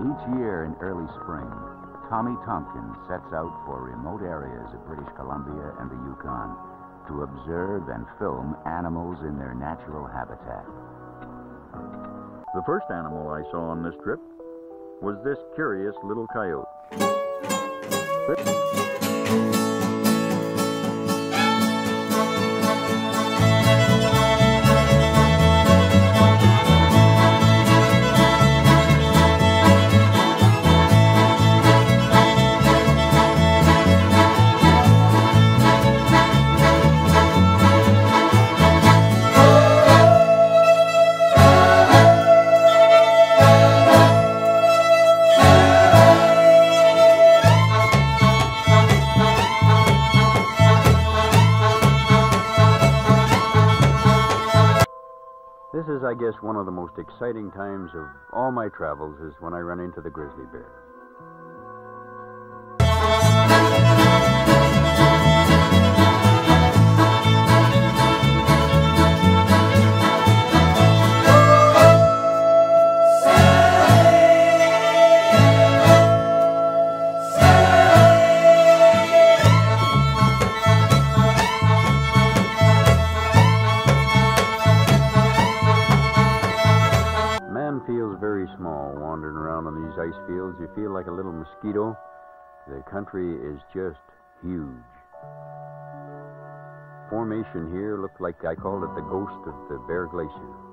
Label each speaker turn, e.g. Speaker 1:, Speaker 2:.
Speaker 1: Each year in early spring, Tommy Tompkins sets out for remote areas of British Columbia and the Yukon to observe and film animals in their natural habitat.
Speaker 2: The first animal I saw on this trip was this curious little coyote. This is, I guess, one of the most exciting times of all my travels is when I run into the grizzly bear. Feels very small wandering around on these ice fields. You feel like a little mosquito. The country is just huge. Formation here looked like I called it the ghost of the Bear Glacier.